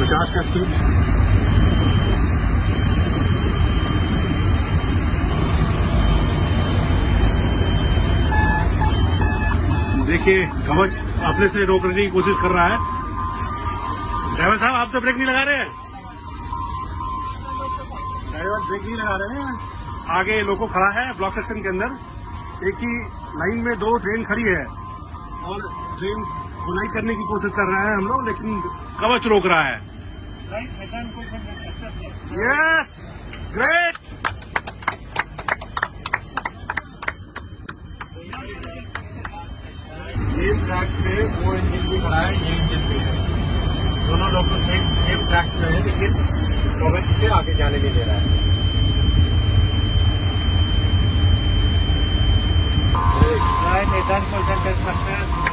पचास का स्पीड देखिए कवच अपने से रोकने की कोशिश कर रहा है। ड्राइवर साहब, आप तो ब्रेक नहीं लगा रहे हैं। ड्राइवर ब्रेक नहीं लगा रहे हैं। आगे लोगों खड़ा है ब्लॉक सेक्शन के अंदर। एक ही लाइन में दो ट्रेन खड़ी है। और ट्रेन खुलाई करने की कोशिश कर रहे हैं हम लोग, लेकिन कवच रोक रहा है। यस ग्रेट सेम ट्रैक पे वो इंजन भी खड़ा है, ये इंजन भी है। दोनों लोग तो सेम सेम ट्रैक पे है, लेकिन कवच से आगे जाने नहीं दे रहा है। मैदान को सेंटर करते हैं